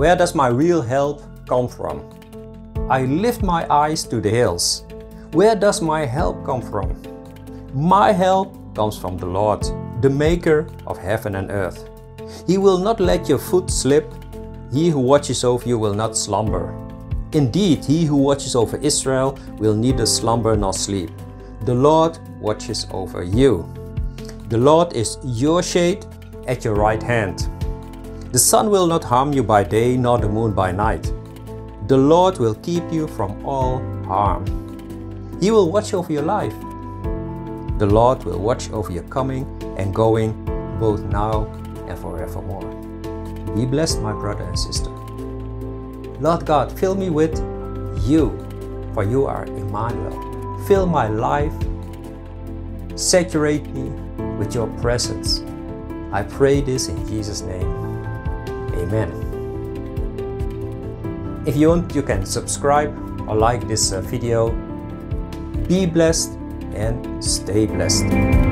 Where does my real help come from? I lift my eyes to the hills. Where does my help come from? My help comes from the Lord, the maker of heaven and earth. He will not let your foot slip. He who watches over you will not slumber. Indeed, he who watches over Israel will neither slumber nor sleep. The Lord watches over you. The Lord is your shade at your right hand. The sun will not harm you by day, nor the moon by night. The Lord will keep you from all harm. He will watch over your life. The Lord will watch over your coming and going, both now and forevermore. Be blessed, my brother and sister. Lord God, fill me with you, for you are Emmanuel. Fill my life, saturate me with your presence. I pray this in Jesus' name. Amen. If you want, you can subscribe or like this uh, video. Be blessed and stay blessed.